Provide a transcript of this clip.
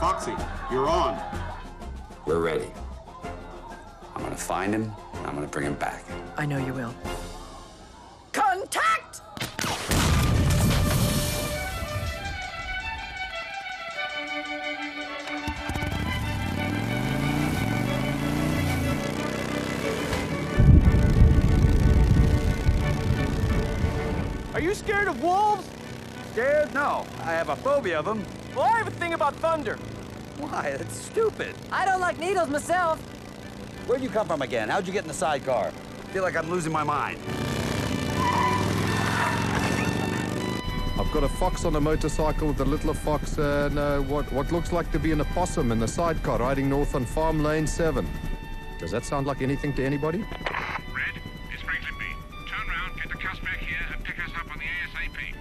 Foxy, you're on. We're ready. I'm gonna find him, and I'm gonna bring him back. I know you will. Contact! Are you scared of wolves? Scared? No. I have a phobia of them. Well, I have a thing about thunder. Why? That's stupid. I don't like needles myself. Where'd you come from again? How'd you get in the sidecar? I feel like I'm losing my mind. I've got a fox on a motorcycle with a little fox and uh, what, what looks like to be an opossum in the sidecar riding north on Farm Lane 7. Does that sound like anything to anybody? Red, it's Franklin Bean Turn round, get the cuss back here, and pick us up on the ASAP.